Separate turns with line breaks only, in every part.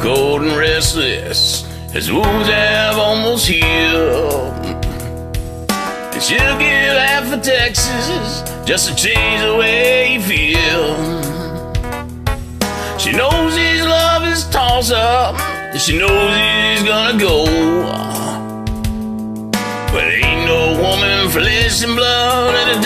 cold and restless. His wounds have almost healed. And she'll give half for Texas just to change the way you feel. She knows his love is toss up, and she knows he's gonna go. But ain't no woman, flesh and blood, in a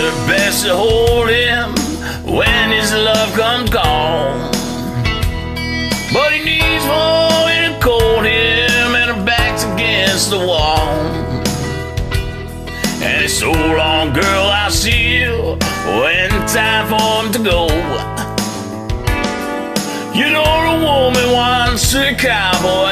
her best to hold him when his love comes gone. But he needs more to hold him, and her back's against the wall. And it's so long, girl, I'll see you when time for him to go. You know the woman wants a cowboy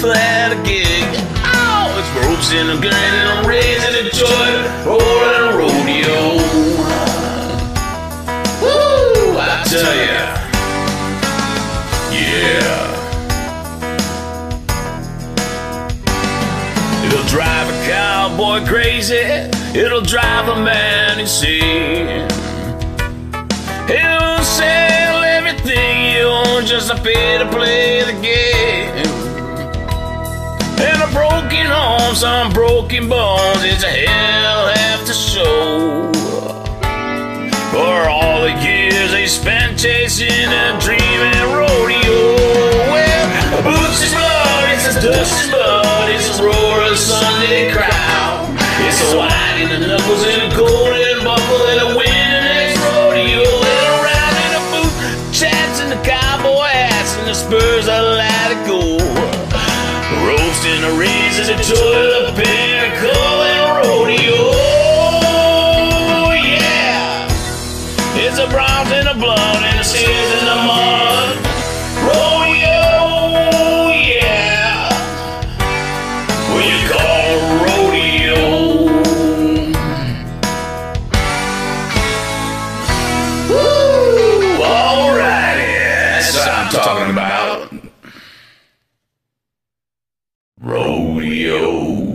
flat a gig. Oh, it's ropes and a gun and a raising a joy, rolling a rodeo. Woo! I tell ya. Yeah. It'll drive a cowboy crazy. It'll drive a man insane. He'll sell everything he owns just to pay to play the game. And a broken home, some broken bones, it's a hell have to show. For all the years they spent chasing a dream and rodeo. Well, boots is blood, it's a dust is blood, it's a roar of Sunday crowd. It's a white in the knuckles and a golden buckle and a win winning next rodeo. And around in a boot, chaps and the cowboy hats and the spurs, I let it go. Roasting the reeds and the toil Rodeo.